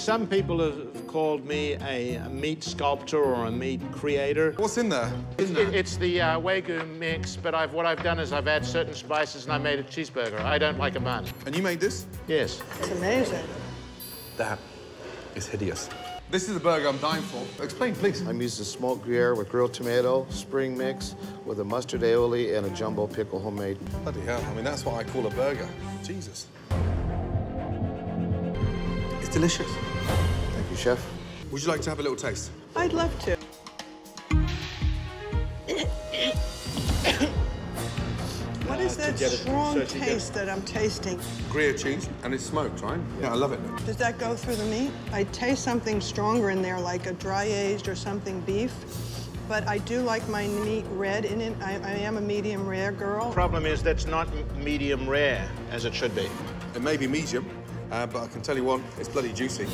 Some people have called me a, a meat sculptor or a meat creator. What's in there? It- it's the uh, Wagyu mix, but I've, what I've done is I've added certain spices and I made a cheeseburger. I don't like a bun. And you made this? Yes. It's amazing. That is hideous. This is the burger I'm dying for. Explain, please. I'm using a smoked Gruyere with grilled tomato, spring mix, with a mustard aioli and a jumbo pickle homemade. Bloody hell, I mean, that's what I call a burger. Jesus. It's delicious. Thank you, chef. Would you like to have a little taste? I'd love to. What is that get strong so taste that I'm tasting? Gruyere cheese, and it's smoked, right? Yeah, I love it. Does that go through the meat? I taste something stronger in there, like a dry aged or something beef. But I do like my meat red in it. I, I am a medium rare girl. Problem is that's not medium rare as it should be. It may be medium, uh, but I can tell you what, it's bloody juicy.